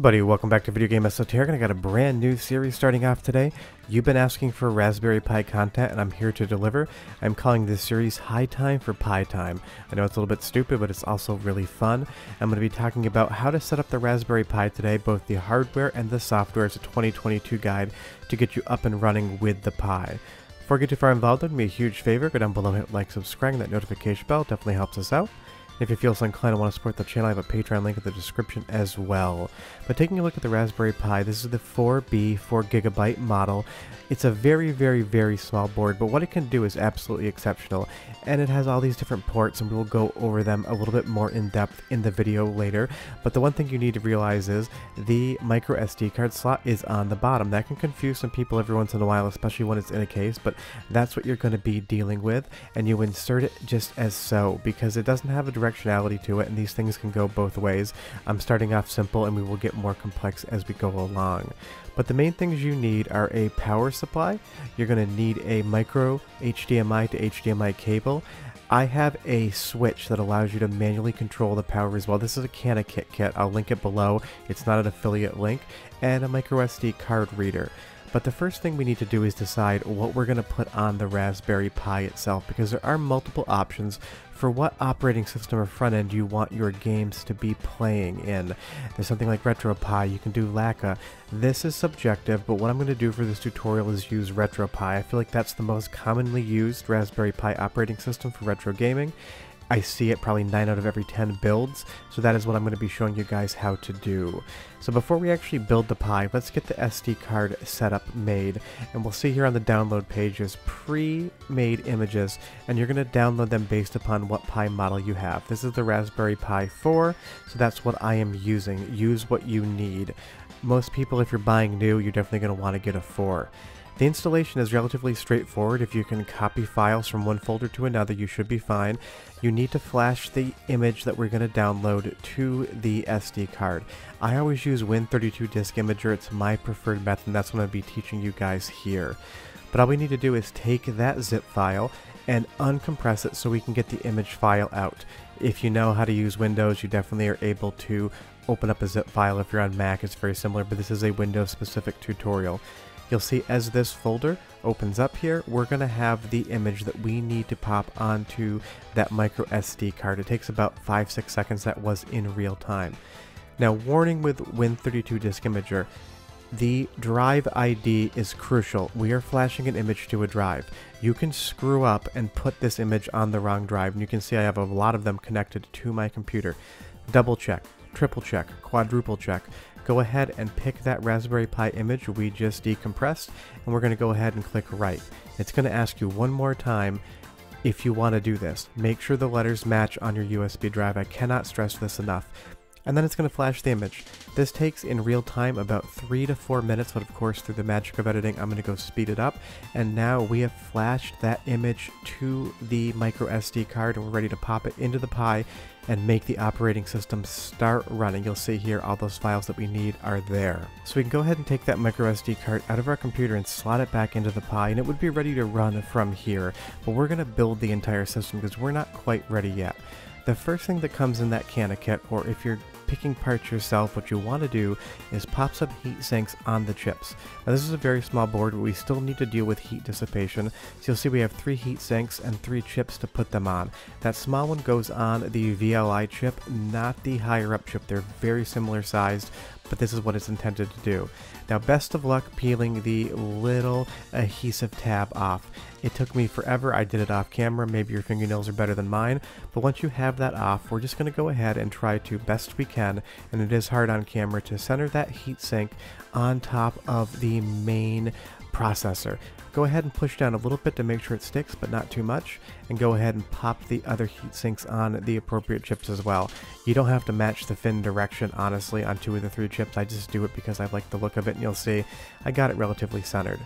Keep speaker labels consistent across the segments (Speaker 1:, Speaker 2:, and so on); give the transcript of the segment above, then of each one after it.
Speaker 1: everybody, welcome back to Video Game Esoterica, and I got a brand new series starting off today. You've been asking for Raspberry Pi content, and I'm here to deliver. I'm calling this series High Time for Pi Time. I know it's a little bit stupid, but it's also really fun. I'm going to be talking about how to set up the Raspberry Pi today, both the hardware and the software as a 2022 guide to get you up and running with the Pi. Before I get too far involved, do me a huge favor, go down below, hit like, subscribe, and that notification bell definitely helps us out. If you feel so inclined and want to support the channel, I have a Patreon link in the description as well. But taking a look at the Raspberry Pi, this is the 4B 4GB model. It's a very, very, very small board, but what it can do is absolutely exceptional. And it has all these different ports, and we'll go over them a little bit more in depth in the video later. But the one thing you need to realize is the micro SD card slot is on the bottom. That can confuse some people every once in a while, especially when it's in a case, but that's what you're going to be dealing with. And you insert it just as so, because it doesn't have a directionality to it, and these things can go both ways. I'm starting off simple, and we will get more complex as we go along. But the main things you need are a power supply. You're going to need a micro HDMI to HDMI cable. I have a switch that allows you to manually control the power as well. This is a CanaKit kit. I'll link it below. It's not an affiliate link. And a micro SD card reader. But the first thing we need to do is decide what we're going to put on the Raspberry Pi itself because there are multiple options for what operating system or front end you want your games to be playing in. There's something like RetroPie, you can do Lakka. This is subjective, but what I'm going to do for this tutorial is use RetroPie. I feel like that's the most commonly used Raspberry Pi operating system for retro gaming. I see it probably 9 out of every 10 builds, so that is what I'm going to be showing you guys how to do. So before we actually build the Pi, let's get the SD card setup made, and we'll see here on the download page there's pre-made images, and you're going to download them based upon what Pi model you have. This is the Raspberry Pi 4, so that's what I am using. Use what you need. Most people, if you're buying new, you're definitely going to want to get a 4. The installation is relatively straightforward. If you can copy files from one folder to another, you should be fine. You need to flash the image that we're going to download to the SD card. I always use Win32 Disk Imager. It's my preferred method, and that's what I'm going to be teaching you guys here. But all we need to do is take that zip file and uncompress it so we can get the image file out. If you know how to use Windows, you definitely are able to open up a zip file. If you're on Mac, it's very similar, but this is a Windows specific tutorial. You'll see as this folder opens up here, we're going to have the image that we need to pop onto that micro SD card. It takes about 5-6 seconds. That was in real time. Now, warning with Win32 Disk Imager, the drive ID is crucial. We are flashing an image to a drive. You can screw up and put this image on the wrong drive, and you can see I have a lot of them connected to my computer. Double check, triple check, quadruple check go ahead and pick that Raspberry Pi image we just decompressed and we're going to go ahead and click write. It's going to ask you one more time if you want to do this. Make sure the letters match on your USB drive. I cannot stress this enough and then it's going to flash the image. This takes in real time about 3 to 4 minutes, but of course through the magic of editing I'm going to go speed it up. And now we have flashed that image to the micro SD card and we're ready to pop it into the Pi and make the operating system start running. You'll see here all those files that we need are there. So we can go ahead and take that micro SD card out of our computer and slot it back into the Pi and it would be ready to run from here. But we're going to build the entire system because we're not quite ready yet. The first thing that comes in that CanaKit, or if you're picking parts yourself, what you want to do is pop some heat sinks on the chips. Now this is a very small board, but we still need to deal with heat dissipation. So you'll see we have three heat sinks and three chips to put them on. That small one goes on the VLI chip, not the higher up chip. They're very similar sized, but this is what it's intended to do. Now best of luck peeling the little adhesive tab off. It took me forever, I did it off camera, maybe your fingernails are better than mine, but once you have that off, we're just going to go ahead and try to best we can, and it is hard on camera, to center that heatsink on top of the main processor. Go ahead and push down a little bit to make sure it sticks, but not too much, and go ahead and pop the other heat sinks on the appropriate chips as well. You don't have to match the fin direction, honestly, on two of the three chips. I just do it because I like the look of it, and you'll see I got it relatively centered.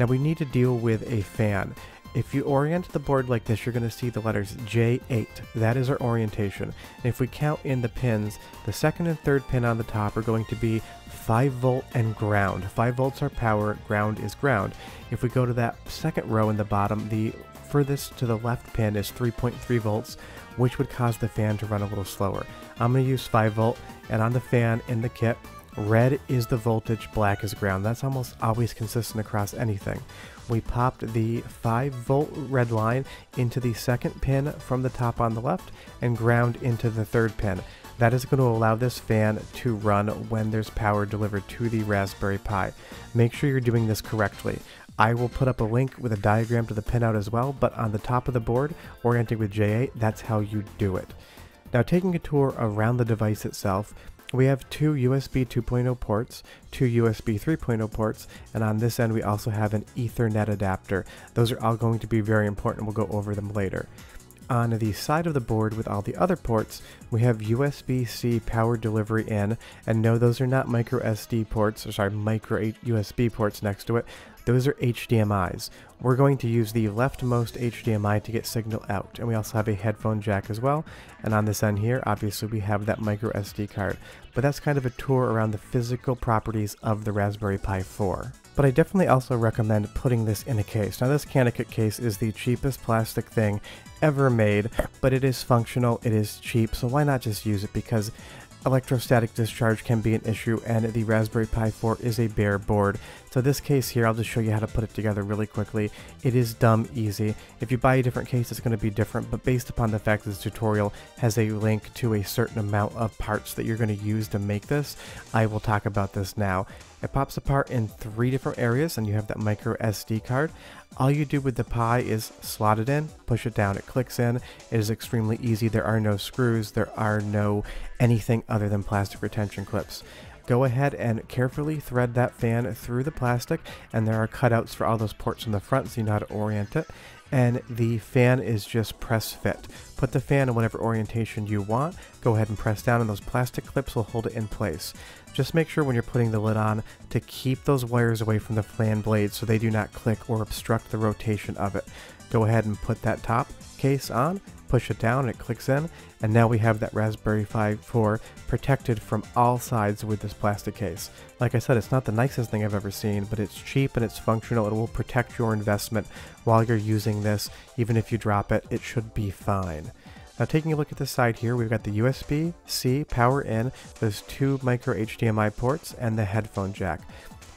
Speaker 1: Now we need to deal with a fan. If you orient the board like this, you're going to see the letters J8. That is our orientation. And if we count in the pins, the second and third pin on the top are going to be 5 volt and ground. 5 volts are power, ground is ground. If we go to that second row in the bottom, the furthest to the left pin is 3.3 volts, which would cause the fan to run a little slower. I'm going to use 5 volt, and on the fan in the kit, Red is the voltage, black is ground. That's almost always consistent across anything. We popped the 5 volt red line into the second pin from the top on the left and ground into the third pin. That is going to allow this fan to run when there's power delivered to the Raspberry Pi. Make sure you're doing this correctly. I will put up a link with a diagram to the pinout as well, but on the top of the board, orienting with J8, that's how you do it. Now taking a tour around the device itself, we have two USB 2.0 ports, two USB 3.0 ports, and on this end we also have an Ethernet adapter. Those are all going to be very important, we'll go over them later. On the side of the board with all the other ports, we have USB-C power delivery in, and no, those are not micro SD ports, or sorry, micro USB ports next to it. Those are HDMIs. We're going to use the leftmost HDMI to get signal out, and we also have a headphone jack as well. And on this end here, obviously we have that micro SD card. But that's kind of a tour around the physical properties of the Raspberry Pi 4 but I definitely also recommend putting this in a case. Now this CanaKit case is the cheapest plastic thing ever made, but it is functional, it is cheap, so why not just use it because electrostatic discharge can be an issue and the Raspberry Pi 4 is a bare board. So this case here, I'll just show you how to put it together really quickly. It is dumb easy. If you buy a different case, it's going to be different, but based upon the fact that this tutorial has a link to a certain amount of parts that you're going to use to make this, I will talk about this now. It pops apart in three different areas and you have that micro SD card. All you do with the Pi is slot it in, push it down, it clicks in. It is extremely easy. There are no screws, there are no anything other than plastic retention clips. Go ahead and carefully thread that fan through the plastic and there are cutouts for all those ports in the front so you know how to orient it. And the fan is just press fit. Put the fan in whatever orientation you want. Go ahead and press down and those plastic clips will hold it in place. Just make sure when you're putting the lid on to keep those wires away from the fan blades so they do not click or obstruct the rotation of it. Go ahead and put that top case on, push it down, it clicks in, and now we have that Raspberry Pi 4 protected from all sides with this plastic case. Like I said, it's not the nicest thing I've ever seen, but it's cheap and it's functional. It will protect your investment while you're using this. Even if you drop it, it should be fine. Now taking a look at the side here, we've got the USB-C power in, those two micro HDMI ports, and the headphone jack.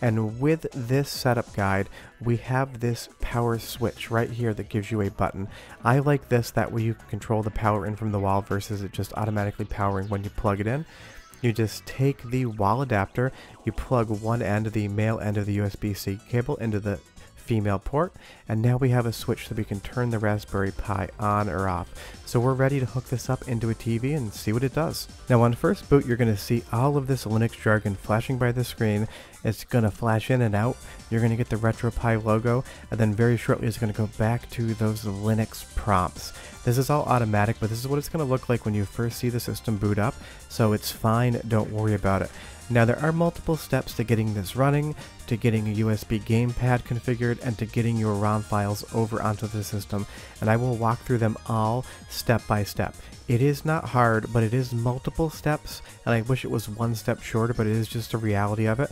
Speaker 1: And with this setup guide, we have this power switch right here that gives you a button. I like this, that way you can control the power in from the wall versus it just automatically powering when you plug it in. You just take the wall adapter, you plug one end of the male end of the USB-C cable into the female port, and now we have a switch so we can turn the Raspberry Pi on or off. So we're ready to hook this up into a TV and see what it does. Now on first boot, you're going to see all of this Linux jargon flashing by the screen. It's going to flash in and out. You're going to get the RetroPie logo, and then very shortly it's going to go back to those Linux prompts. This is all automatic, but this is what it's going to look like when you first see the system boot up, so it's fine, don't worry about it. Now there are multiple steps to getting this running, to getting a USB gamepad configured, and to getting your ROM files over onto the system, and I will walk through them all step by step. It is not hard, but it is multiple steps, and I wish it was one step shorter, but it is just a reality of it.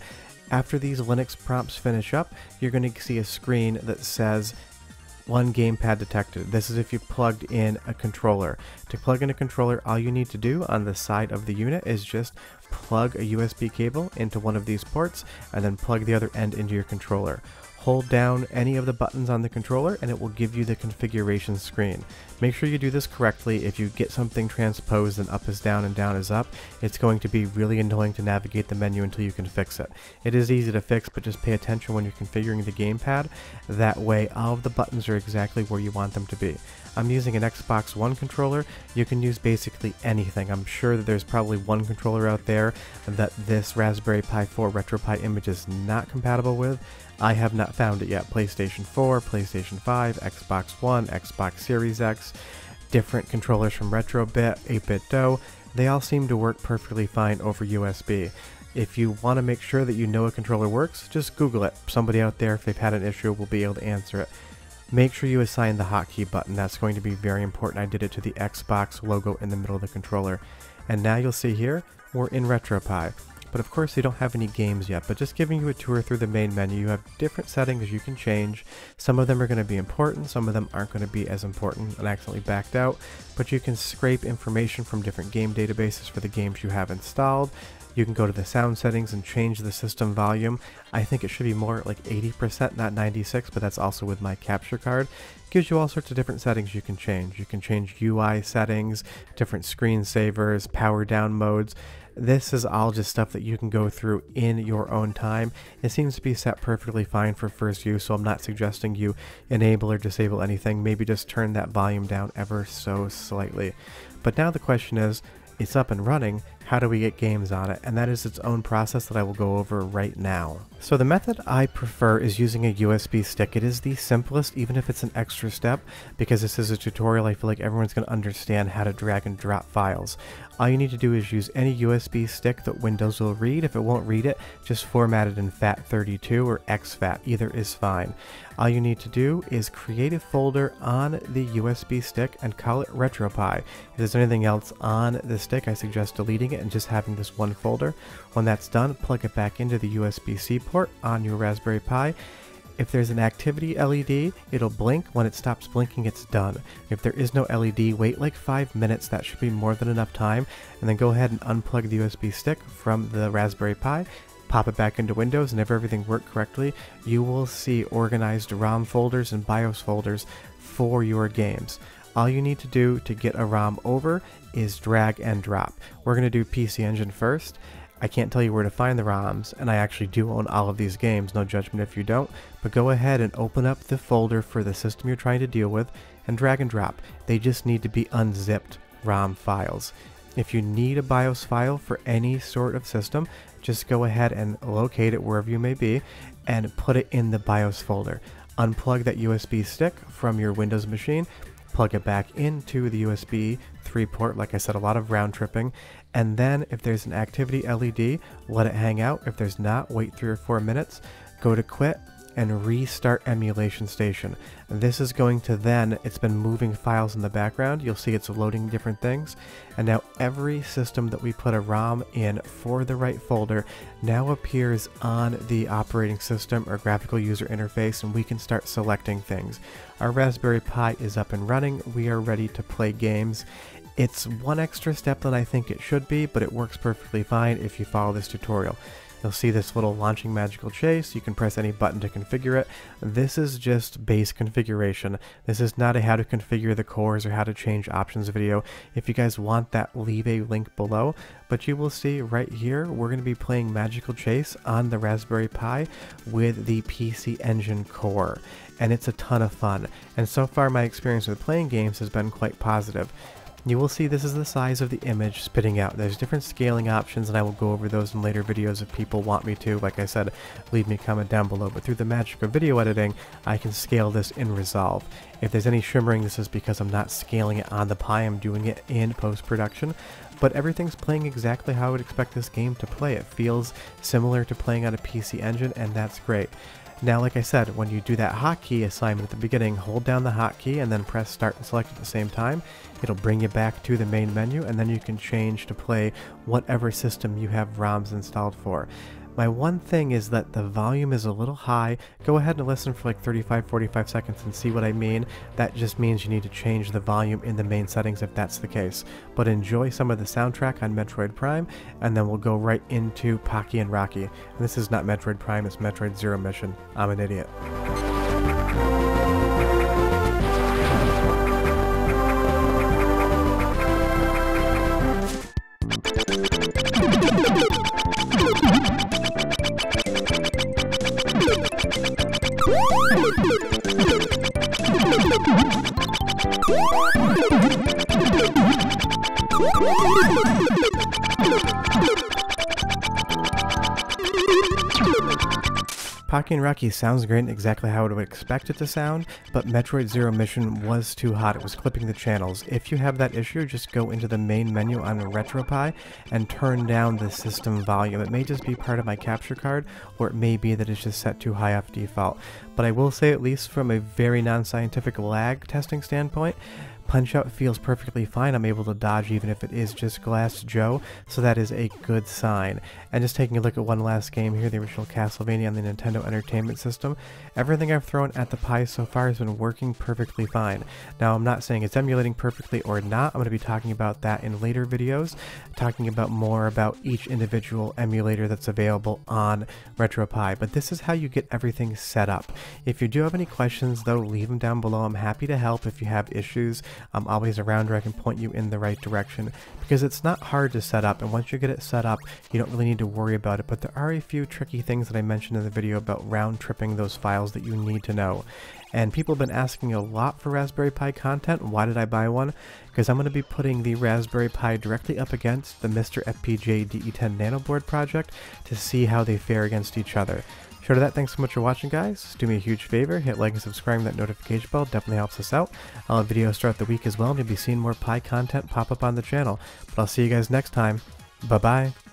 Speaker 1: After these Linux prompts finish up, you're going to see a screen that says one gamepad detected. This is if you plugged in a controller. To plug in a controller, all you need to do on the side of the unit is just plug a USB cable into one of these ports and then plug the other end into your controller. Hold down any of the buttons on the controller and it will give you the configuration screen. Make sure you do this correctly. If you get something transposed and up is down and down is up, it's going to be really annoying to navigate the menu until you can fix it. It is easy to fix, but just pay attention when you're configuring the gamepad. That way all of the buttons are exactly where you want them to be. I'm using an Xbox One controller. You can use basically anything. I'm sure that there's probably one controller out there that this Raspberry Pi 4 RetroPie image is not compatible with. I have not found it yet. PlayStation 4, PlayStation 5, Xbox One, Xbox Series X, different controllers from Retrobit, 8BitDo, they all seem to work perfectly fine over USB. If you want to make sure that you know a controller works, just Google it. Somebody out there, if they've had an issue, will be able to answer it. Make sure you assign the hotkey button. That's going to be very important. I did it to the Xbox logo in the middle of the controller. And now you'll see here, we're in RetroPie. But of course they don't have any games yet. But just giving you a tour through the main menu, you have different settings you can change. Some of them are going to be important, some of them aren't going to be as important and accidentally backed out, but you can scrape information from different game databases for the games you have installed. You can go to the sound settings and change the system volume. I think it should be more like 80%, not 96, but that's also with my capture card. It gives you all sorts of different settings you can change. You can change UI settings, different screensavers, power down modes. This is all just stuff that you can go through in your own time. It seems to be set perfectly fine for first use, so I'm not suggesting you enable or disable anything. Maybe just turn that volume down ever so slightly. But now the question is, it's up and running, how do we get games on it? And that is its own process that I will go over right now. So the method I prefer is using a USB stick. It is the simplest, even if it's an extra step, because this is a tutorial, I feel like everyone's going to understand how to drag and drop files. All you need to do is use any USB stick that Windows will read. If it won't read it, just format it in FAT32 or exFAT, either is fine. All you need to do is create a folder on the USB stick and call it RetroPie. If there's anything else on the stick, I suggest deleting it and just having this one folder. When that's done, plug it back into the USB-C port on your Raspberry Pi if there's an activity LED, it'll blink. When it stops blinking, it's done. If there is no LED, wait like 5 minutes. That should be more than enough time. And then go ahead and unplug the USB stick from the Raspberry Pi pop it back into Windows, and if everything worked correctly, you will see organized ROM folders and BIOS folders for your games. All you need to do to get a ROM over is drag and drop. We're going to do PC Engine first. I can't tell you where to find the ROMs, and I actually do own all of these games, no judgment if you don't, but go ahead and open up the folder for the system you're trying to deal with and drag and drop. They just need to be unzipped ROM files. If you need a BIOS file for any sort of system, just go ahead and locate it wherever you may be and put it in the BIOS folder. Unplug that USB stick from your Windows machine, plug it back into the USB 3 port, like I said, a lot of round tripping, and then if there's an activity LED, let it hang out. If there's not, wait 3 or 4 minutes, go to quit, and restart emulation station. This is going to then, it's been moving files in the background, you'll see it's loading different things, and now every system that we put a ROM in for the right folder now appears on the operating system or graphical user interface and we can start selecting things. Our Raspberry Pi is up and running, we are ready to play games. It's one extra step than I think it should be, but it works perfectly fine if you follow this tutorial. You'll see this little launching magical chase. You can press any button to configure it. This is just base configuration. This is not a how to configure the cores or how to change options video. If you guys want that, leave a link below. But you will see right here, we're going to be playing Magical Chase on the Raspberry Pi with the PC Engine core. And it's a ton of fun. And so far my experience with playing games has been quite positive. You will see this is the size of the image spitting out. There's different scaling options and I will go over those in later videos if people want me to. Like I said, leave me a comment down below. But through the magic of video editing, I can scale this in Resolve. If there's any shimmering, this is because I'm not scaling it on the Pi, I'm doing it in post-production. But everything's playing exactly how I would expect this game to play. It feels similar to playing on a PC engine, and that's great. Now, like I said, when you do that hotkey assignment at the beginning, hold down the hotkey and then press start and select at the same time. It'll bring you back to the main menu and then you can change to play whatever system you have ROMs installed for. My one thing is that the volume is a little high. Go ahead and listen for like 35-45 seconds and see what I mean. That just means you need to change the volume in the main settings if that's the case. But enjoy some of the soundtrack on Metroid Prime, and then we'll go right into Pocky and Rocky. And this is not Metroid Prime, it's Metroid Zero Mission. I'm an idiot. Pocky and Rocky sounds great and exactly how I would expect it to sound, but Metroid Zero Mission was too hot. It was clipping the channels. If you have that issue, just go into the main menu on RetroPie and turn down the system volume. It may just be part of my capture card, or it may be that it's just set too high off default. But I will say, at least from a very non-scientific lag testing standpoint, Punch Out feels perfectly fine. I'm able to dodge even if it is just Glass Joe, so that is a good sign. And just taking a look at one last game here, the original Castlevania on the Nintendo Entertainment System, everything I've thrown at the Pi so far has been working perfectly fine. Now, I'm not saying it's emulating perfectly or not. I'm going to be talking about that in later videos, talking about more about each individual emulator that's available on RetroPie. But this is how you get everything set up. If you do have any questions, though, leave them down below. I'm happy to help if you have issues. I'm always around where I can point you in the right direction because it's not hard to set up and once you get it set up you don't really need to worry about it but there are a few tricky things that I mentioned in the video about round tripping those files that you need to know and people have been asking a lot for Raspberry Pi content. Why did I buy one? Because I'm going to be putting the Raspberry Pi directly up against the MiSTer FPGA DE10 Nano board project to see how they fare against each other. Short of that, thanks so much for watching, guys. Do me a huge favor, hit like and subscribe that notification bell, definitely helps us out. I'll have videos throughout the week as well, and you'll be seeing more Pi content pop up on the channel. But I'll see you guys next time. Bye-bye.